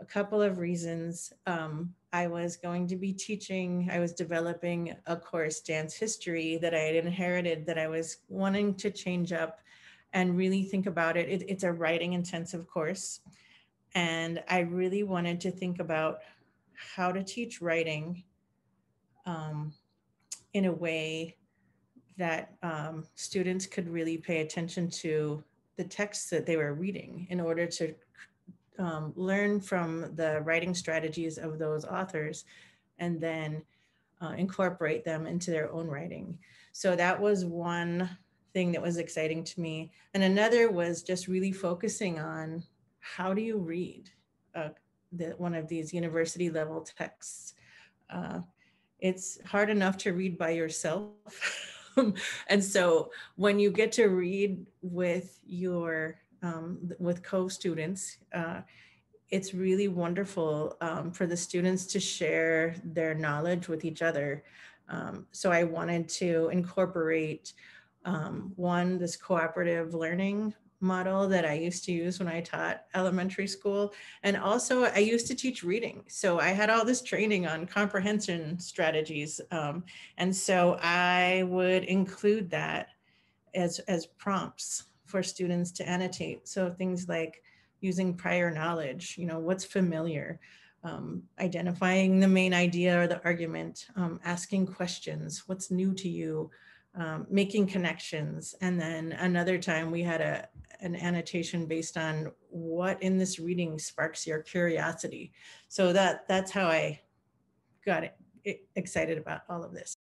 a couple of reasons. Um, I was going to be teaching, I was developing a course, dance history, that I had inherited that I was wanting to change up and really think about it. it it's a writing intensive course. And I really wanted to think about how to teach writing um, in a way that um, students could really pay attention to the texts that they were reading in order to um, learn from the writing strategies of those authors and then uh, incorporate them into their own writing. So that was one thing that was exciting to me. And another was just really focusing on how do you read uh, the, one of these university level texts. Uh, it's hard enough to read by yourself. and so when you get to read with your um, with co-students, uh, it's really wonderful um, for the students to share their knowledge with each other. Um, so I wanted to incorporate um, one, this cooperative learning model that I used to use when I taught elementary school. And also I used to teach reading. So I had all this training on comprehension strategies. Um, and so I would include that as, as prompts for students to annotate. So things like using prior knowledge, you know, what's familiar, um, identifying the main idea or the argument, um, asking questions, what's new to you, um, making connections. And then another time we had a, an annotation based on what in this reading sparks your curiosity. So that that's how I got it, it excited about all of this.